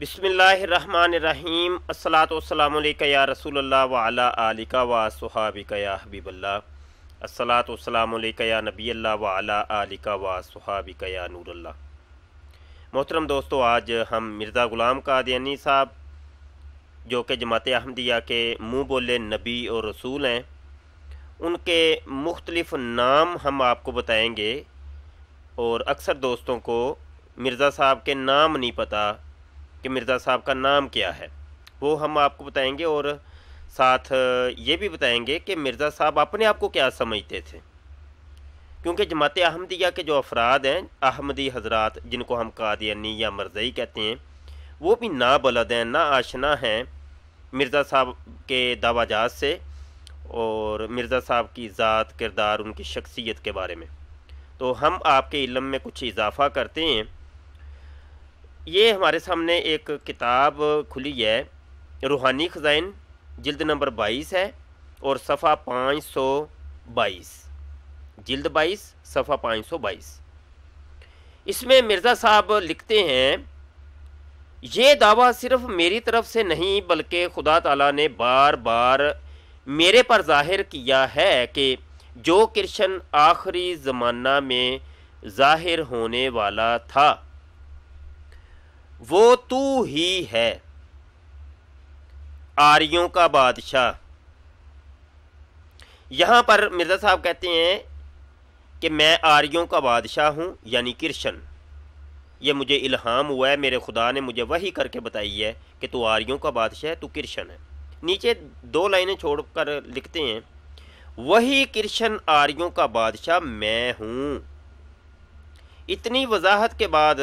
بسم اللہ الرحمن الرحیم الصلاۃ والسلام علیکہ یا رسول اللہ وعلا علیکہ و صحابکہ یا حبیب اللہ۔ الصلاۃ والسلام علیکہ یا نبی اللہ وعلا علیکہ و صحابکہ یا نور اللہ۔ محترم دوستو، آج ہم مرزا غلام قادیانی صاحب، جو کہ جماعت احمدیہ کے منہ بولے نبی اور رسول ہیں، ان کے مختلف نام ہم آپ کو بتائیں گے۔ اور اکثر دوستوں کو مرزا صاحب کے نام نہیں پتہ کہ مرزا صاحب کا نام کیا ہے۔ وہ ہم آپ کو بتائیں گے اور ساتھ یہ بھی بتائیں گے کہ مرزا صاحب اپنے آپ کو کیا سمجھتے تھے۔ کیونکہ جماعت احمدیہ کے جو افراد ہیں، احمدی حضرات، جن کو ہم قادیانی یا مرزئی کہتے ہیں، وہ بھی نا بلد ہیں، نا آشنا ہیں۔ مرزا صاحب کے دعویٰ جات سے اور مرزا صاحب کی ذات، کردار، ان کی شخصیت کے بارے میں۔ تو ہم آپ کے علم میں کچھ اضافہ کرتے ہیں۔ یہ ہمارے سامنے ایک کتاب کھلی ہے، روحانی خزائن، جلد نمبر بائیس ہے اور صفحہ پانچ سو بائیس۔ جلد بائیس، صفحہ پانچ سو بائیس۔ اس میں مرزا صاحب لکھتے ہیں، یہ دعویٰ صرف میری طرف سے نہیں، بلکہ خدا تعالیٰ نے بار بار میرے پر ظاہر کیا ہے کہ جو کرشن آخری زمانہ میں ظاہر ہونے والا تھا۔ وہ تو ہی ہے۔ آریوں کا بادشاہ۔ یہاں پر مرزا صاحب کہتے ہیں کہ میں آریوں کا بادشاہ ہوں یعنی کرشن۔ یہ مجھے الہام ہوا ہے، میرے خدا نے مجھے وہی کر کے بتائی ہے کہ تو آریوں کا بادشاہ ہے، تو کرشن ہے۔ نیچے دو لائنیں چھوڑ کر لکھتے ہیں وہی کرشن آریوں کا بادشاہ میں ہوں۔ اتنی وضاحت کے بعد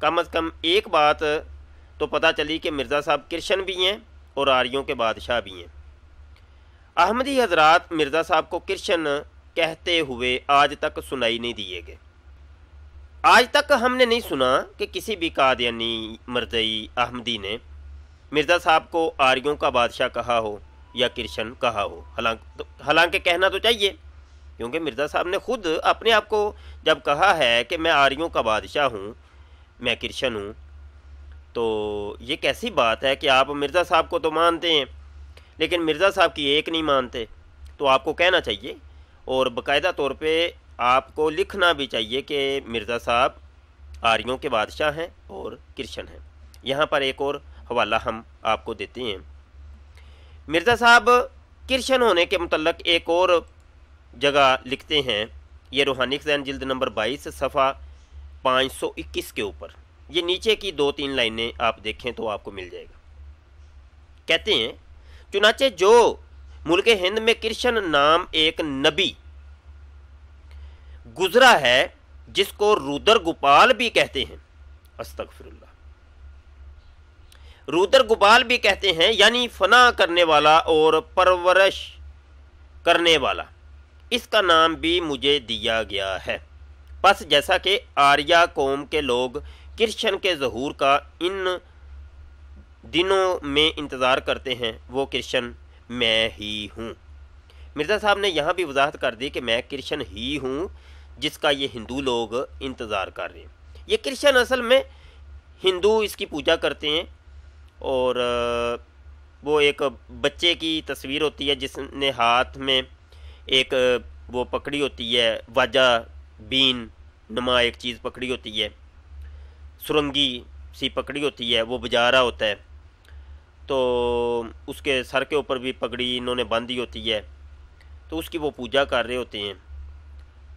کم از کم ایک بات تو پتہ چلی کہ مرزا صاحب کرشن بھی ہیں اور آریوں کے بادشاہ بھی ہیں۔ احمدی حضرات مرزا صاحب کو کرشن کہتے ہوئے آج تک سنائی نہیں دیے گئے۔ آج تک ہم نے نہیں سنا کہ کسی بھی قادیانی مرزئی احمدی نے مرزا صاحب کو آریوں کا بادشاہ کہا ہو یا کرشن کہا ہو۔ حالانکہ کہنا تو چاہیے، کیونکہ مرزا صاحب نے خود اپنے آپ کو جب کہا ہے کہ میں آریوں کا بادشاہ ہوں میں کرشن ہوں۔ تو یہ کیسی بات ہے کہ آپ مرزا صاحب کو تو مانتے ہیں، لیکن مرزا صاحب کی ایک نہیں مانتے۔ تو آپ کو کہنا چاہیے، اور باقاعدہ طور پہ آپ کو لکھنا بھی چاہیے کہ مرزا صاحب آریوں کے بادشاہ ہیں اور کرشن ہیں۔ یہاں پر ایک اور حوالہ ہم آپ کو دیتے ہیں۔ مرزا صاحب کرشن ہونے کے متعلق ایک اور جگہ لکھتے ہیں۔ یہ روحانی خزین جلد نمبر بائیس، صفحہ پانچ سو اکیس کے اوپر۔ یہ نیچے کی دو تین لائنیں آپ دیکھیں تو آپ کو مل جائے گا۔ کہتے ہیں، چنانچہ جو ملک ہند میں کرشن نام ایک نبی گزرا ہے، جس کو رودر گوپال بھی کہتے ہیں۔ استغفر اللہ رودر گوپال بھی کہتے ہیں یعنی فنا کرنے والا اور پرورش کرنے والا۔ اس کا نام بھی مجھے دیا گیا ہے۔ پس جیسا کہ آریا قوم کے لوگ کرشن کے ظہور کا ان دنوں میں انتظار کرتے ہیں، وہ کرشن میں ہی ہوں۔ مرزا صاحب نے یہاں بھی وضاحت کر دی کہ میں کرشن ہی ہوں، جس کا یہ ہندو لوگ انتظار کر رہے ہیں۔ یہ کرشن اصل میں ہندو اس کی پوجا کرتے ہیں اور وہ ایک بچے کی تصویر ہوتی ہے، جس نے ہاتھ میں ایک وہ پکڑی ہوتی ہے، واجہ بین نما ایک چیز پکڑی ہوتی ہے، سرنگی سی پکڑی ہوتی ہے، وہ بجا رہا ہوتا ہے۔ تو اس کے سر کے اوپر بھی پگڑی انہوں نے باندھی ہوتی ہے۔ تو اس کی وہ پوجا کر رہے ہوتے ہیں۔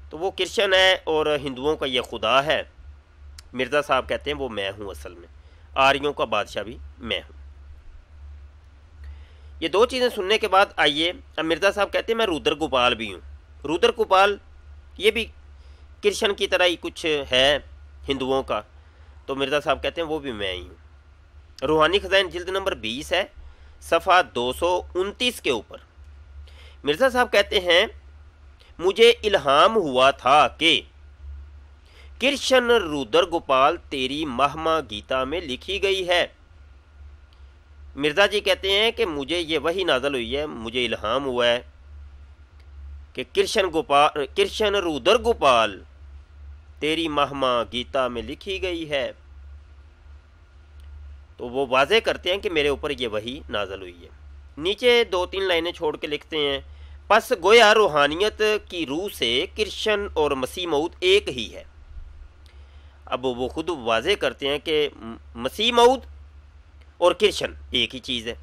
تو وہ کرشن ہے اور ہندوؤں کا یہ خدا ہے۔ مرزا صاحب کہتے ہیں وہ میں ہوں اصل میں۔ آریوں کا بادشاہ بھی میں ہوں۔ یہ دو چیزیں سننے کے بعد آئیے۔ اب مرزا صاحب کہتے ہیں میں رودر گوپال بھی ہوں۔ رودر گوپال یہ بھی کرشن کی طرح ہی کچھ ہے ہندوؤں کا۔ تو مرزا صاحب کہتے ہیں وہ بھی میں ہی ہوں۔ روحانی خزائن جلد نمبر بیس ہے، صفحہ دو سو انتیس کے اوپر۔ مرزا صاحب کہتے ہیں، مجھے الہام ہوا تھا کہ کرشن رودر گوپال تیری مہما گیتا میں لکھی گئی ہے۔ مرزا جی کہتے ہیں کہ مجھے یہ وہی نازل ہوئی ہے، مجھے الہام ہوا ہے کہ کرشن گوپال کرشن رودر گوپال تیری مہما گیتا میں لکھی گئی ہے۔ تو وہ واضح کرتے ہیں کہ میرے اوپر یہ وہی نازل ہوئی ہے۔ نیچے دو تین لائنیں چھوڑ کے لکھتے ہیں۔ پس گویا روحانیت کی روح سے کرشن اور مسیح مود ایک ہی ہے۔ اب وہ خود واضح کرتے ہیں کہ مسیح مود اور کرشن ایک ہی چیز ہے۔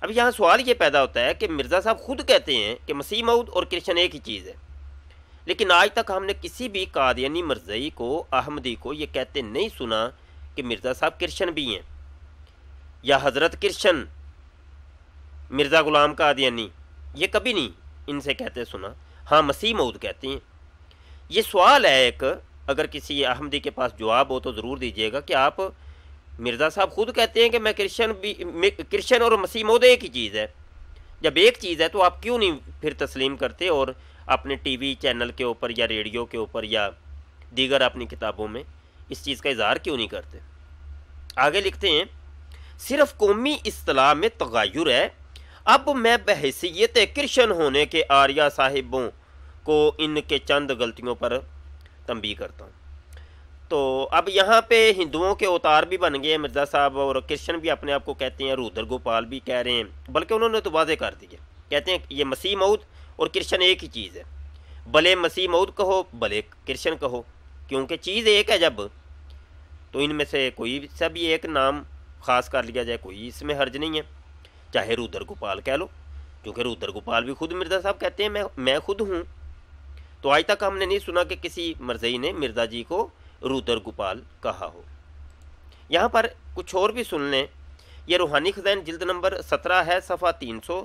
اب یہاں سوال یہ پیدا ہوتا ہے کہ مرزا صاحب خود کہتے ہیں کہ مسیح مود اور کرشن ایک ہی چیز ہے۔ لیکن آج تک ہم نے کسی بھی قادیانی مرزئی کو، احمدی کو یہ کہتے نہیں سنا کہ مرزا صاحب کرشن بھی ہیں یا حضرت کرشن، مرزا غلام قادیانی یہ کبھی نہیں ان سے کہتے سنا۔ ہاں مسیح مود کہتے ہیں۔ یہ سوال ہے ایک، اگر کسی احمدی کے پاس جواب ہو تو ضرور دیجیے گا کہ آپ مرزا صاحب خود کہتے ہیں کہ میں کرشن بھی کرشن اور مسیح مود ایک ہی چیز ہے۔ جب ایک چیز ہے تو آپ کیوں نہیں پھر تسلیم کرتے اور اپنے ٹی وی چینل کے اوپر یا ریڈیو کے اوپر یا دیگر اپنی کتابوں میں اس چیز کا اظہار کیوں نہیں کرتے؟ آگے لکھتے ہیں، صرف قومی اصطلاح میں تغیر ہے۔ اب میں بحیثیت کرشن ہونے کے آریہ صاحبوں کو ان کے چند غلطیوں پر تنبیہ کرتا ہوں۔ تو اب یہاں پہ ہندوؤں کے اوتار بھی بن گئے، مرزا صاحب اور کرشن بھی اپنے آپ کو کہتے ہیں، رودر گوپال بھی کہہ رہے ہیں، بلکہ انہوں نے تو واضح کر دیا کہتے ہیں، یہ مسیح مود اور کرشن ایک ہی چیز ہے۔ بھلے مسیح مود کہو، بھلے کرشن کہو۔ کیونکہ چیز ایک ہے جب، تو ان میں سے کوئی سا بھی ایک نام خاص کر لیا جائے، کوئی اس میں حرج نہیں ہے۔ چاہے رودر گوپال کہہ لو، کیونکہ رودر گوپال بھی خود مرزا صاحب کہتے ہیں، میں میں خود ہوں۔ تو آج تک ہم نے نہیں سنا کہ کسی مرزئی نے مرزا جی کو رودر گوپال کہا ہو۔ یہاں پر کچھ اور بھی سن لیں۔ یہ روحانی خزین جلد نمبر سترہ ہے، صفحہ تین سو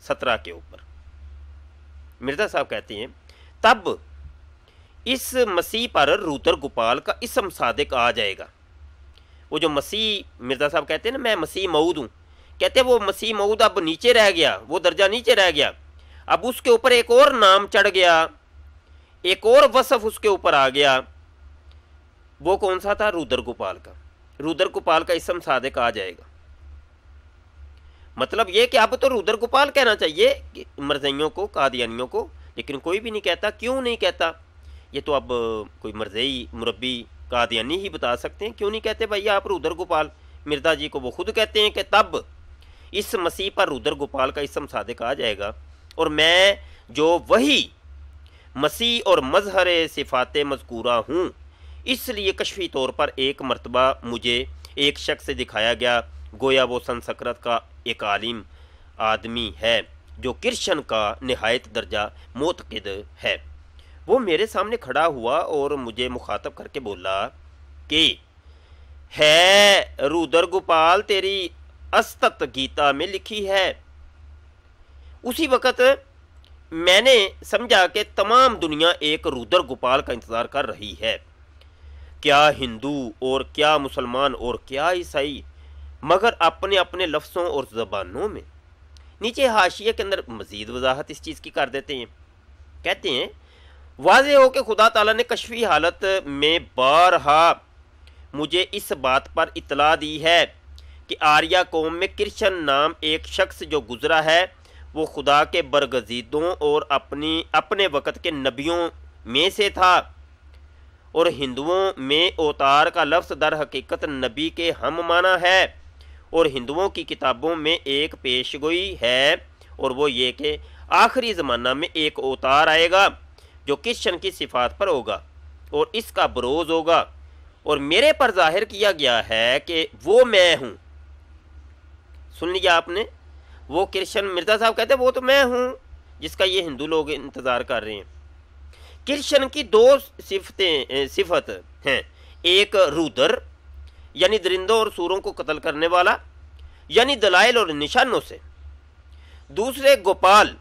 سترہ کے اوپر۔ مرزا صاحب کہتے ہیں، تب اس مسیح پر رودر گوپال کا اسم صادق آ جائے گا۔ وہ جو مسیح، مرزا صاحب کہتے ہیں نا، میں مسیح مود ہوں۔ کہتے ہیں وہ مسیح مود اب نیچے رہ گیا، وہ درجہ نیچے رہ گیا۔ اب اس کے اوپر ایک اور نام چڑھ گیا، ایک اور وصف اس کے اوپر آ گیا۔ وہ کون سا تھا؟ رودر گوپال کا۔ رودر گوپال کا اسم صادق آ جائے گا۔ مطلب یہ کہ اب تو رودر گوپال کہنا چاہیے مرزیوں کو، قادیانیوں کو، لیکن کوئی بھی نہیں کہتا، کیوں نہیں کہتا؟ یہ تو اب کوئی مرزئی مربی، قادیانی ہی بتا سکتے ہیں، کیوں نہیں کہتے بھائی آپ رودر گوپال؟ مرزا جی کو وہ خود کہتے ہیں کہ تب اس مسیح پر رودر گوپال کا اسم صادق آ جائے گا۔ اور میں جو وہی مسیح اور مظہر صفات مذکورہ ہوں، اس لیے کشفی طور پر ایک مرتبہ مجھے ایک شخص سے دکھایا گیا۔ گویا وہ سنسکرت کا ایک عالم آدمی ہے جو کرشن کا نہایت درجہ موتقد ہے۔ وہ میرے سامنے کھڑا ہوا اور مجھے مخاطب کر کے بولا کہ، ہے رودر گوپال، تیری استت گیتا میں لکھی ہے۔ اسی وقت میں نے سمجھا کہ تمام دنیا ایک رودر گوپال کا انتظار کر رہی ہے۔ کیا ہندو اور کیا مسلمان اور کیا عیسائی مگر اپنے اپنے لفظوں اور زبانوں میں۔ نیچے حاشیے کے اندر مزید وضاحت اس چیز کی کر دیتے ہیں۔ کہتے ہیں، واضح ہو کہ خدا تعالیٰ نے کشفی حالت میں بارہا مجھے اس بات پر اطلاع دی ہے کہ آریہ قوم میں کرشن نام ایک شخص جو گزرا ہے، وہ خدا کے برگزیدوں اور اپنی، اپنے وقت کے نبیوں میں سے تھا۔ اور ہندوؤں میں اوتار کا لفظ در حقیقت نبی کے ہم مانا ہے۔ اور ہندوؤں کی کتابوں میں ایک پیش گوئی ہے اور وہ یہ کہ آخری زمانہ میں ایک اوتار آئے گا جو کرشن کی صفات پر ہوگا اور اس کا بروز ہوگا اور میرے پر ظاہر کیا گیا ہے کہ وہ میں ہوں۔ سن لیا آپ نے؟ وہ کرشن مرزا صاحب کہتے ہیں، وہ تو میں ہوں، جس کا یہ ہندو لوگ انتظار کر رہے ہیں۔ کرشن کی دو صفتیں، صفت ہیں، ایک رودر یعنی درندوں اور سوروں کو قتل کرنے والا یعنی دلائل اور نشانوں سے۔ دوسرے، گوپال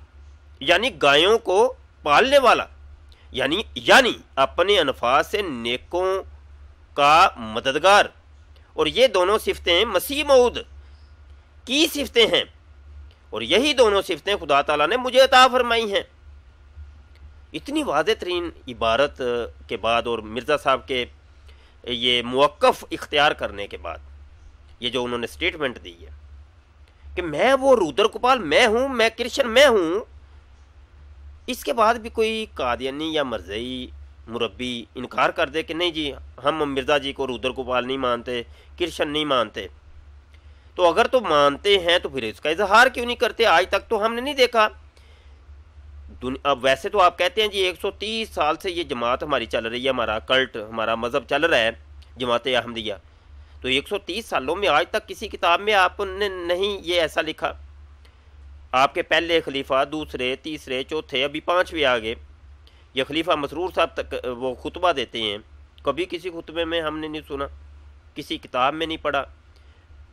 یعنی گایوں کو پالنے والا یعنی یعنی اپنے انفاظ سے نیکوں کا مددگار۔ اور یہ دونوں صفتیں مسیح مود کی صفتیں ہیں۔ اور یہی دونوں صفتیں خدا تعالیٰ نے مجھے عطا فرمائی ہیں۔ اتنی واضح ترین عبارت کے بعد اور مرزا صاحب کے یہ موقف اختیار کرنے کے بعد، یہ جو انہوں نے سٹیٹمنٹ دی ہے کہ میں وہ رودر کپال میں ہوں، میں کرشن میں ہوں، اس کے بعد بھی کوئی قادیانی یا مرزئی مربی انکار کر دے کہ نہیں جی ہم مرزا جی کو رودر گوپال نہیں مانتے، کرشن نہیں مانتے۔ تو اگر تو مانتے ہیں تو پھر اس کا اظہار کیوں نہیں کرتے؟ آج تک تو ہم نے نہیں دیکھا۔ اب ویسے تو آپ کہتے ہیں جی ایک سو تیس سال سے یہ جماعت ہماری چل رہی ہے، ہمارا کلٹ، ہمارا مذہب چل رہا ہے، جماعت احمدیہ۔ تو ایک سو تیس سالوں میں آج تک کسی کتاب میں آپ نے نہیں یہ ایسا لکھا۔ آپ کے پہلے خلیفہ، دوسرے، تیسرے، چوتھے، ابھی پانچویں آگے۔ یہ خلیفہ مسرور صاحب تک وہ خطبہ دیتے ہیں۔ کبھی کسی خطبے میں ہم نے نہیں سنا، کسی کتاب میں نہیں پڑھا۔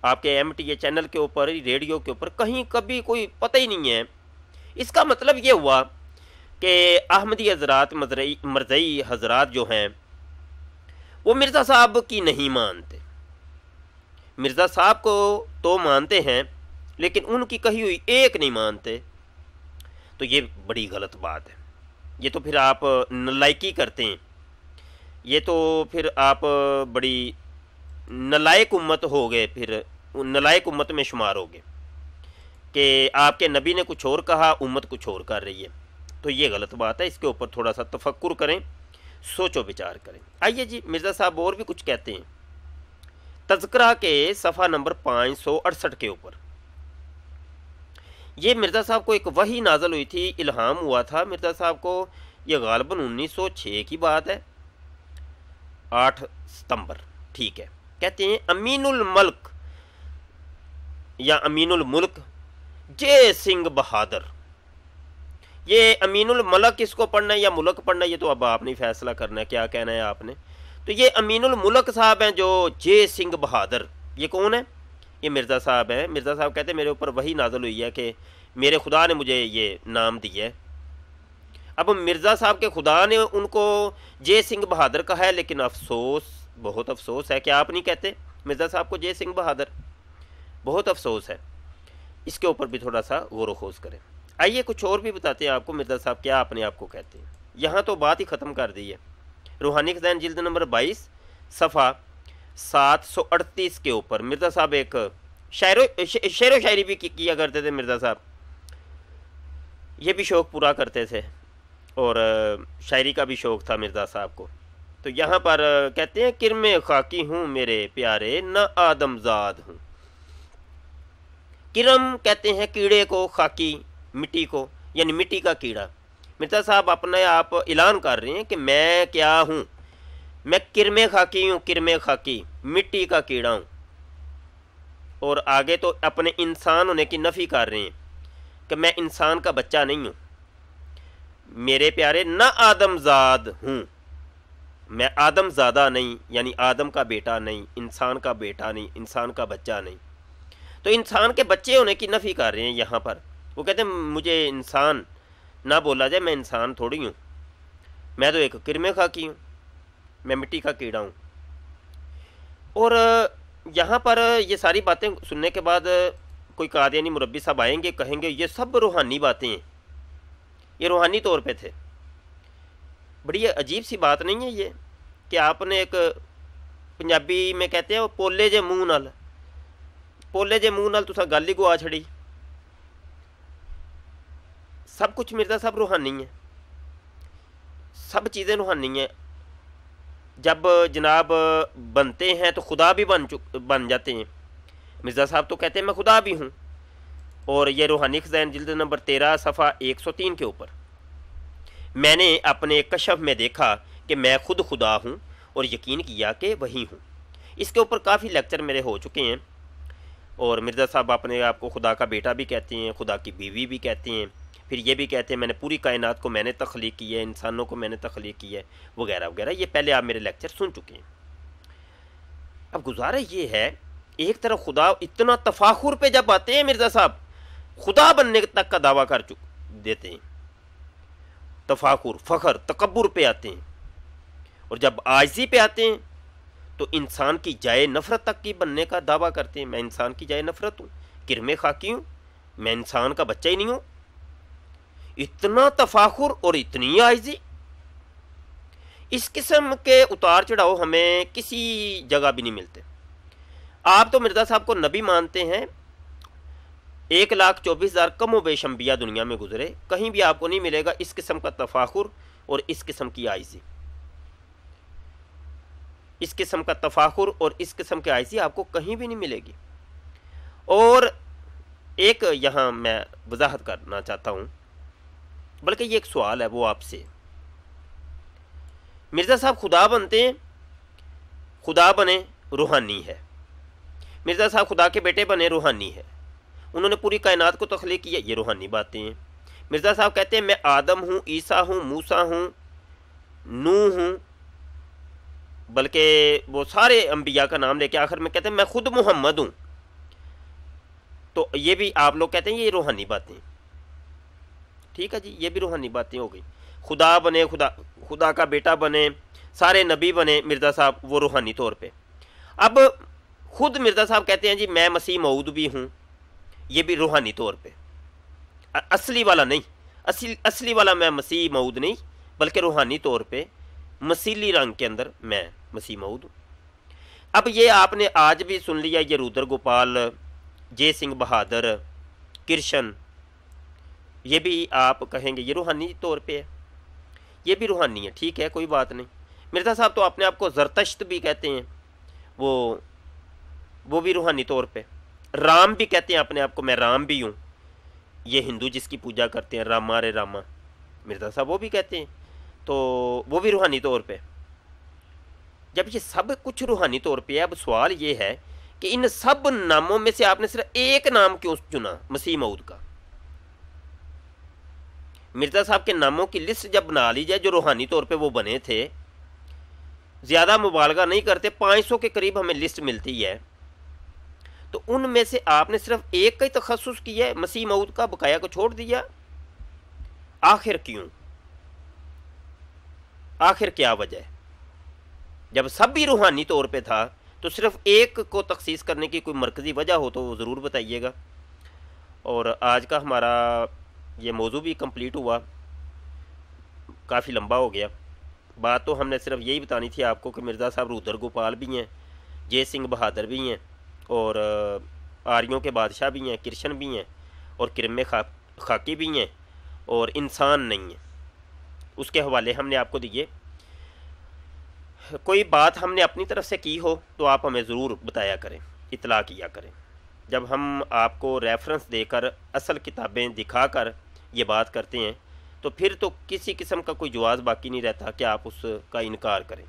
آپ کے ایم ٹی اے چینل کے اوپر، ریڈیو کے اوپر کہیں کبھی کوئی پتہ ہی نہیں ہے۔ اس کا مطلب یہ ہوا کہ احمدی حضرات مرزئی حضرات جو ہیں، وہ مرزا صاحب کی نہیں مانتے۔ مرزا صاحب کو تو مانتے ہیں، لیکن ان کی کہی ہوئی ایک نہیں مانتے۔ تو یہ بڑی غلط بات ہے۔ یہ تو پھر آپ نلائکی کرتے ہیں۔ یہ تو پھر آپ بڑی نلائک امت ہو گئے، پھر نلائک امت میں شمار ہو گئے۔ کہ آپ کے نبی نے کچھ اور کہا، امت کچھ اور کر رہی ہے۔ تو یہ غلط بات ہے، اس کے اوپر تھوڑا سا تفکر کریں سوچ و بچار کریں۔ آئیے جی مرزا صاحب اور بھی کچھ کہتے ہیں۔ تذکرہ کے صفحہ نمبر پانچ سو اڑسٹھ کے اوپر۔ یہ مرزا صاحب کو ایک وہی نازل ہوئی تھی، الہام ہوا تھا۔ مرزا صاحب کو یہ غالباً انیس سو چھ کی بات ہے، آٹھ ستمبر۔ ٹھیک ہے۔ کہتے ہیں، امین الملک یا امین الملک، جے سنگھ بہادر۔ یہ امین الملک کس کو پڑھنا ہے یا ملک پڑھنا ہے، یہ تو اب آپ نے فیصلہ کرنا ہے، کیا کہنا ہے آپ نے؟ تو یہ امین الملک صاحب ہیں جو جے سنگھ بہادر، یہ کون ہے یہ مرزا صاحب ہیں۔ مرزا صاحب کہتے ہیں، میرے اوپر وہی نازل ہوئی ہے کہ میرے خدا نے مجھے یہ نام دیا ہے۔ اب مرزا صاحب کے خدا نے ان کو جے سنگھ بہادر کہا ہے، لیکن افسوس، بہت افسوس ہے کہ آپ نہیں کہتے مرزا صاحب کو جے سنگھ بہادر۔ بہت افسوس ہے۔ اس کے اوپر بھی تھوڑا سا غور و خوض کریں۔ آئیے، کچھ اور بھی بتاتے ہیں آپ کو۔ مرزا صاحب، کیا اپنے آپ کو کہتے ہیں؟ یہاں تو بات ہی ختم کر دی ہے۔ روحانی خزین جلد نمبر بائیس، صفحہ سات سو اڑتیس کے اوپر۔ مرزا صاحب، ایک شاعر و شعر و شاعری بھی کیا کرتے تھے مرزا صاحب؟ یہ بھی شوق پورا کرتے تھے اور شاعری کا بھی شوق تھا مرزا صاحب کو۔ تو یہاں پر کہتے ہیں کرم خاکی ہوں میرے پیارے، نہ آدم زاد ہوں۔ کرم کہتے ہیں، کیڑے کو خاکی مٹی کو یعنی مٹی کا کیڑا۔ مرزا صاحب اپنے آپ اعلان کر رہے ہیں کہ میں کیا ہوں۔ میں کرم خاکی ہوں کرم خاکی، مٹی کا کیڑا ہوں۔ اور آگے تو اپنے انسان ہونے کی نفی کر رہے ہیں کہ میں انسان کا بچہ نہیں ہوں۔ میرے پیارے، نہ آدم زاد ہوں۔ میں آدم زادہ نہیں یعنی آدم کا بیٹا نہیں، انسان کا بیٹا نہیں، انسان کا بچہ نہیں۔ تو انسان کے بچے ہونے کی نفی کر رہے ہیں یہاں پر۔ وہ کہتے ہیں مجھے انسان نہ بولا جائے، میں انسان تھوڑی ہوں۔ میں تو ایک کرمے خاکی ہوں، میں مٹی کا کیڑا ہوں۔ اور یہاں پر یہ ساری باتیں سننے کے بعد کوئی قادیانی مربی صاحب آئیں گے، کہیں گے، یہ سب روحانی باتیں ہیں۔ یہ روحانی طور پہ تھے۔ بڑی عجیب سی بات نہیں ہے یہ کہ آپ نے ایک پنجابی میں کہتے ہیں وہ پولے جے منہ نال۔ پولے جے منہ نال تو گل ہی گوا چھڑی۔ سب کچھ مرزا صاحب روحانی ہے سب چیزیں روحانی ہیں جب جناب بنتے ہیں تو خدا بھی بن چک بن جاتے ہیں مرزا صاحب تو کہتے ہیں میں خدا بھی ہوں اور یہ روحانی خزین جلد نمبر تیرہ صفحہ ایک سو تین کے اوپر میں نے اپنے کشف میں دیکھا کہ میں خود خدا ہوں اور یقین کیا کہ وہی ہوں اس کے اوپر کافی لیکچر میرے ہو چکے ہیں اور مرزا صاحب اپنے آپ کو خدا کا بیٹا بھی کہتے ہیں خدا کی بیوی بھی کہتے ہیں پھر یہ بھی کہتے ہیں، میں نے پوری کائنات کو میں نے تخلیق کی ہے، انسانوں کو میں نے تخلیق کی ہے، وغیرہ وغیرہ۔ یہ پہلے آپ میرے لیکچر سن چکے ہیں۔ اب گزارا یہ ہے، ایک طرف خدا اتنا تفاخر پہ جب آتے ہیں مرزا صاحب، خدا بننے تک کا دعویٰ کر چک، دیتے ہیں۔ تفاخر، فخر، تکبر پہ آتے ہیں۔ اور جب آجزی پہ آتے ہیں، تو انسان کی جائے نفرت تک کی بننے کا دعویٰ کرتے ہیں۔ میں انسان کی جائے نفرت ہوں کرمے خاکی ہوں، میں انسان کا بچہ ہی نہیں ہوں۔ اتنا تفاخر اور اتنی آئزی۔ اس قسم کے اتار چڑھاؤ ہمیں کسی جگہ بھی نہیں ملتے۔ آپ تو مرزا صاحب کو نبی مانتے ہیں۔ ایک لاکھ چوبیس ہزار کم و بیش انبیاء دنیا میں گزرے۔ کہیں بھی آپ کو نہیں ملے گا اس قسم کا تفاخر اور اس قسم کی آئزی۔ اس قسم کا تفاخر اور اس قسم کی آئزی آپ کو کہیں بھی نہیں ملے گی۔ اور ایک یہاں میں وضاحت کرنا چاہتا ہوں۔ بلکہ یہ ایک سوال ہے وہ آپ سے۔ مرزا صاحب خدا بنتے ہیں، خدا بنے روحانی ہے۔ مرزا صاحب خدا کے بیٹے بنے روحانی ہے۔ انہوں نے پوری کائنات کو تخلیق کیا یہ روحانی باتیں ہیں۔ مرزا صاحب کہتے ہیں، میں آدم ہوں، عیسیٰ ہوں موسا ہوں نو ہوں۔ بلکہ وہ سارے انبیاء کا نام لے کے آخر میں کہتے ہیں، میں خود محمد ہوں۔ تو یہ بھی آپ لوگ کہتے ہیں، یہ روحانی باتیں ٹھیک ہے جی یہ بھی روحانی باتیں ہو گئی۔ خدا بنے، خدا خدا کا بیٹا بنے، سارے نبی بنے، مرزا صاحب، وہ روحانی طور پہ۔ اب خود مرزا صاحب کہتے ہیں جی میں مسیح مود بھی ہوں، یہ بھی روحانی طور پہ۔ اصلی والا نہیں۔ اصلی اصلی والا میں مسیح مود نہیں، بلکہ روحانی طور پہ مسیلی رنگ کے اندر میں مسیح مود ہوں۔ اب یہ آپ نے آج بھی سن لیا، یہ رودر گوپال، جے سنگھ بہادر، کرشن یہ بھی آپ کہیں گے یہ روحانی طور پہ ہے۔ یہ بھی روحانی ہے، ٹھیک ہے، کوئی بات نہیں۔ مرزا صاحب تو اپنے آپ کو زرتشت بھی کہتے ہیں۔ وہ وہ بھی روحانی طور پہ۔ رام بھی کہتے ہیں اپنے آپ کو، میں رام بھی ہوں۔ یہ ہندو جس کی پوجا کرتے ہیں راما رے راما۔ مرزا صاحب وہ بھی کہتے ہیں۔ تو وہ بھی روحانی طور پہ۔ جب یہ سب کچھ روحانی طور پہ ہے، اب سوال یہ ہے کہ ان سب ناموں میں سے آپ نے صرف ایک نام کیوں چنا؟ مسیح مود کا۔ مرزا صاحب کے ناموں کی لسٹ جب بنا لی جائے، جو روحانی طور پہ وہ بنے تھے، زیادہ مبالغہ نہیں کرتے، پانچ سو کے قریب ہمیں لسٹ ملتی ہے۔ تو ان میں سے آپ نے صرف ایک کا ہی تخصص کیا ہے، مسیح مود کا بقایا کو چھوڑ دیا؟ آخر کیوں؟ آخر کیا وجہ ہے؟ جب سب بھی روحانی طور پہ تھا، تو صرف ایک کو تخصیص کرنے کی کوئی مرکزی وجہ ہو تو وہ ضرور بتائیے گا۔ اور آج کا ہمارا یہ موضوع بھی کمپلیٹ ہوا، کافی لمبا ہو گیا۔ بات تو ہم نے صرف یہی بتانی تھی آپ کو کہ مرزا صاحب رودر گوپال بھی ہیں، جے سنگھ بہادر بھی ہیں اور آریوں کے بادشاہ بھی ہیں، کرشن بھی ہیں اور کرم خاکی بھی ہیں اور انسان نہیں ہیں۔ اس کے حوالے ہم نے آپ کو دیے کوئی بات ہم نے اپنی طرف سے کی ہو تو آپ ہمیں ضرور بتایا کریں، اطلاع کیا کریں۔ جب ہم آپ کو ریفرنس دے کر اصل کتابیں دکھا کر یہ بات کرتے ہیں، تو پھر تو کسی قسم کا کوئی جواز باقی نہیں رہتا کہ آپ اس کا انکار کریں۔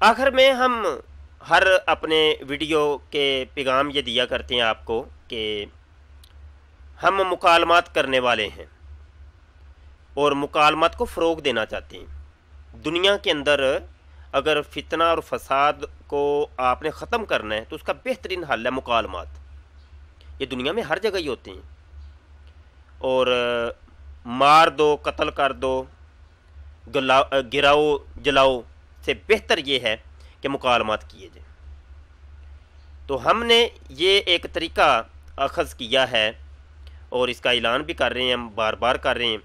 آخر میں ہم ہر اپنے ویڈیو کے پیغام یہ دیا کرتے ہیں آپ کو کہ ہم مکالمات کرنے والے ہیں اور مکالمات کو فروغ دینا چاہتے ہیں۔ دنیا کے اندر اگر فتنہ اور فساد کو آپ نے ختم کرنا ہے تو اس کا بہترین حل ہے مکالمات۔ یہ دنیا میں ہر جگہ ہی ہوتے ہیں۔ اور مار دو، قتل کر دو گراؤ، جلاؤ سے بہتر یہ ہے کہ مکالمات کیے جائیں۔ تو ہم نے یہ ایک طریقہ اخذ کیا ہے اور اس کا اعلان بھی کر رہے ہیں، ہم بار بار کر رہے ہیں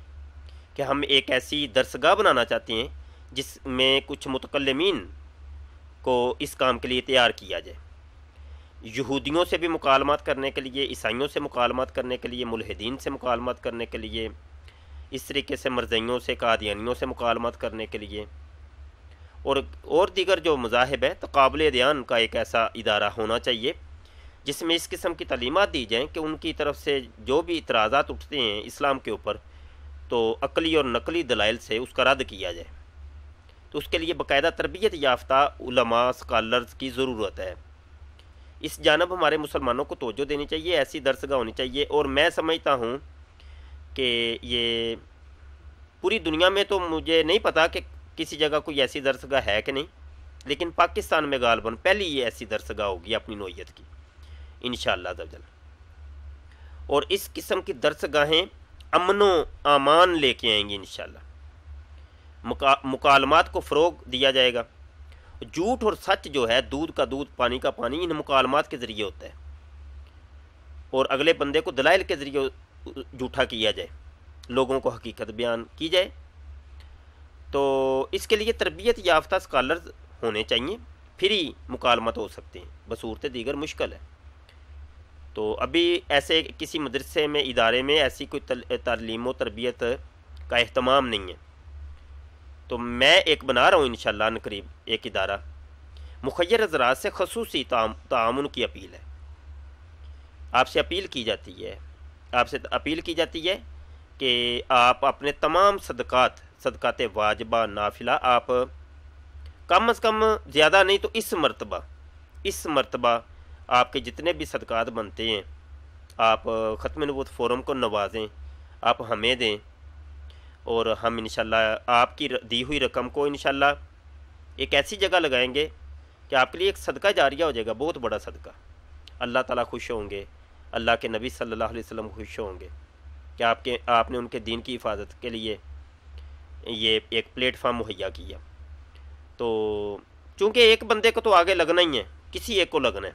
کہ ہم ایک ایسی درسگاہ بنانا چاہتے ہیں جس میں کچھ متکلمین کو اس کام کے لیے تیار کیا جائے۔ یہودیوں سے بھی مکالمات کرنے کے لیے، عیسائیوں سے مکالمات کرنے کے لیے، ملحدین سے مکالمات کرنے کے لیے، اس طریقے سے مرزیوں سے، قادیانیوں سے مکالمات کرنے کے لیے۔ اور اور دیگر جو مذاہب ہیں تو قابل دیان کا ایک ایسا ادارہ ہونا چاہیے، جس میں اس قسم کی تعلیمات دی جائیں کہ ان کی طرف سے جو بھی اعتراضات اٹھتے ہیں اسلام کے اوپر، تو عقلی اور نقلی دلائل سے اس کا رد کیا جائے۔ تو اس کے لیے باقاعدہ تربیت یافتہ علماء اسکالرز کی ضرورت ہے۔ اس جانب ہمارے مسلمانوں کو توجہ دینی چاہیے، ایسی درسگاہ ہونی چاہیے۔ اور میں سمجھتا ہوں کہ یہ پوری دنیا میں تو مجھے نہیں پتا کہ کسی جگہ کوئی ایسی درسگاہ ہے کہ نہیں، لیکن پاکستان میں غالباً پہلی یہ ایسی درسگاہ ہوگی اپنی نوعیت کی، انشاءاللہ شاء اور اس قسم کی درسگاہیں امن و امان لے کے آئیں گی انشاءاللہ۔ مکالمات کو فروغ دیا جائے گا۔ جھوٹ اور سچ جو ہے، دودھ کا دودھ، پانی کا پانی، ان مکالمات کے ذریعے ہوتا ہے۔ اور اگلے بندے کو دلائل کے ذریعے جھوٹا کیا جائے، لوگوں کو حقیقت بیان کی جائے۔ تو اس کے لیے تربیت یافتہ اسکالرز ہونے چاہیے، پھر ہی مکالمت ہو سکتے ہیں۔ بصورت دیگر مشکل ہے۔ تو ابھی ایسے کسی مدرسے میں، ادارے میں ایسی کوئی تعلیم و تربیت کا اہتمام نہیں ہے۔ تو میں ایک بنا رہا ہوں انشاءاللہ شاء قریب ایک ادارہ۔ مخیر حضرات سے خصوصی تعامن کی اپیل ہے۔ آپ سے اپیل کی جاتی ہے، آپ سے اپیل کی جاتی ہے کہ آپ اپنے تمام صدقات صدقات واجبہ، نافلہ آپ کم از کم زیادہ نہیں تو اس مرتبہ اس مرتبہ آپ کے جتنے بھی صدقات بنتے ہیں، آپ ختم نبوت فورم کو نوازیں، آپ ہمیں دیں۔ اور ہم انشاءاللہ آپ کی دی ہوئی رقم کو انشاءاللہ ایک ایسی جگہ لگائیں گے کہ آپ کے لیے ایک صدقہ جاریہ ہو جائے گا، بہت بڑا صدقہ۔ اللہ تعالیٰ خوش ہوں گے، اللہ کے نبی صلی اللہ علیہ وسلم خوش ہوں گے کہ آپ کے، آپ نے ان کے دین کی حفاظت کے لیے یہ ایک پلیٹ فارم مہیا کیا۔ تو چونکہ ایک بندے کو تو آگے لگنا ہی ہے، کسی ایک کو لگنا ہے۔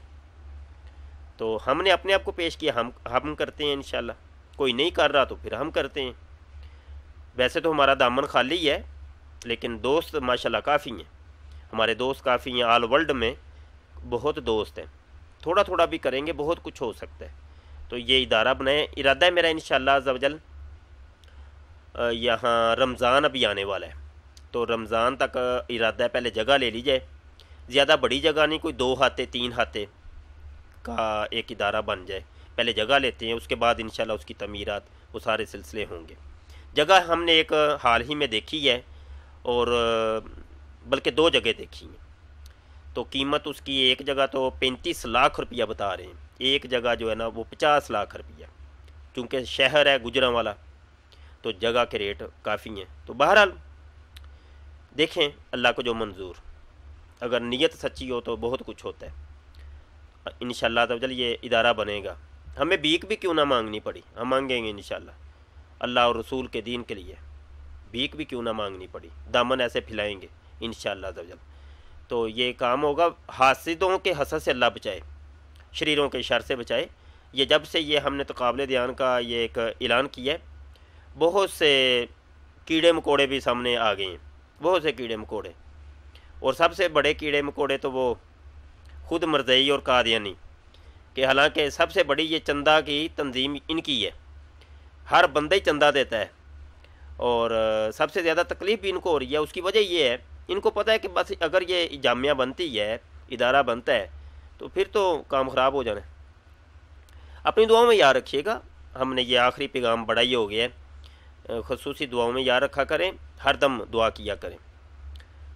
تو ہم نے اپنے آپ کو پیش کیا، ہم ہم کرتے ہیں انشاءاللہ۔ کوئی نہیں کر رہا تو پھر ہم کرتے ہیں۔ ویسے تو ہمارا دامن خالی ہے، لیکن دوست ماشاءاللہ کافی ہیں۔ ہمارے دوست کافی ہیں، آل ورلڈ میں بہت دوست ہیں۔ تھوڑا تھوڑا بھی کریں گے، بہت کچھ ہو سکتا ہے۔ تو یہ ادارہ بنائیں۔ ارادہ ہے میرا انشاءاللہ شاء یہاں رمضان ابھی آنے والا ہے۔ تو رمضان تک ارادہ ہے پہلے جگہ لے لیجیے زیادہ بڑی جگہ نہیں، کوئی دو ہاتھے تین ہاتھے کا ایک ادارہ بن جائے۔ پہلے جگہ لیتے ہیں، اس کے بعد انشاءاللہ اس کی تعمیرات، وہ سارے سلسلے ہوں گے۔ جگہ ہم نے ایک حال ہی میں دیکھی ہے اور، بلکہ دو جگہ دیکھی ہیں۔ تو قیمت اس کی ایک جگہ تو پینتیس لاکھ روپیہ بتا رہے ہیں۔ ایک جگہ جو ہے نا وہ پچاس لاکھ روپیہ۔ چونکہ شہر ہے گجرا والا، تو جگہ کے ریٹ کافی ہیں۔ تو بہرحال دیکھیں اللہ کو جو منظور۔ اگر نیت سچی ہو تو بہت کچھ ہوتا ہے۔ انشاءاللہ شاء اللہ یہ ادارہ بنے گا۔ ہمیں بیک بھی کیوں نہ مانگنی پڑی۔ ہم مانگیں گے انشاءاللہ۔ اللہ اور رسول کے دین کے لیے۔ بھیک بھی کیوں نہ مانگنی پڑی۔ دامن ایسے پھلائیں گے، انشاءاللہ شاء اللہ تو یہ کام ہوگا حاسدوں کے حسد سے اللہ بچائے، شریروں کے اشار سے بچائے۔ یہ جب سے یہ ہم نے تقابل دیان کا یہ ایک اعلان کیا ہے، بہت سے کیڑے مکوڑے بھی سامنے آ گئے ہیں۔ بہت سے کیڑے مکوڑے۔ اور سب سے بڑے کیڑے مکوڑے تو وہ خود مرزئی اور قادیانی، کہ حالانکہ سب سے بڑی یہ چندہ کی تنظیم ان کی ہے۔ ہر بندہ ہی چندہ دیتا ہے۔ اور سب سے زیادہ تکلیف بھی ان کو ہو رہی ہے۔ اس کی وجہ یہ ہے، ان کو پتہ ہے کہ بس اگر یہ جامعہ بنتی ہے، ادارہ بنتا ہے، تو پھر تو کام خراب ہو جانا ہے۔ اپنی دعاؤں میں یاد رکھیے گا، ہم نے یہ آخری پیغام بڑا ہی ہو گیا ہے۔ خصوصی دعاؤں میں یاد رکھا کریں، ہر دم دعا کیا کریں۔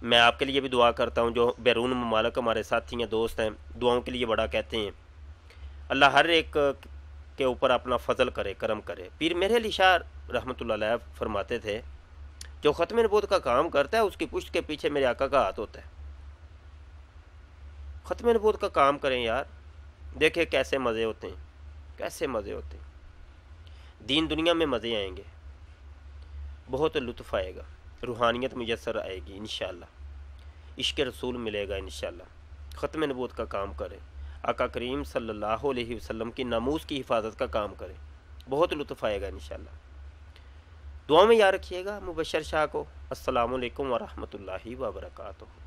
میں آپ کے لیے بھی دعا کرتا ہوں، جو بیرون ممالک ہمارے ساتھی ہیں، دوست ہیں، دعاؤں کے لیے بڑا کہتے ہیں۔ اللہ ہر ایک کے اوپر اپنا فضل کرے، کرم کرے۔ پیر میرے لشار رحمۃ اللہ علیہ فرماتے تھے، جو ختم نبوت کا کام کرتا ہے، اس کی پشت کے پیچھے میرے آقا کا ہاتھ ہوتا ہے۔ ختم نبوت کا کام کریں یار، دیکھیں کیسے مزے ہوتے ہیں، کیسے مزے ہوتے ہیں۔ دین دنیا میں مزے آئیں گے، بہت لطف آئے گا، روحانیت میسر آئے گی انشاءاللہ۔ عشق رسول ملے گا انشاءاللہ۔ ختم نبوت کا کام کریں۔ آقا کریم صلی اللہ علیہ وسلم کی ناموس کی حفاظت کا کام کریں بہت لطف آئے گا انشاءاللہ۔ دعا میں یاد رکھیے گا مبشر شاہ کو۔ السلام علیکم ورحمۃ اللہ وبرکاتہ۔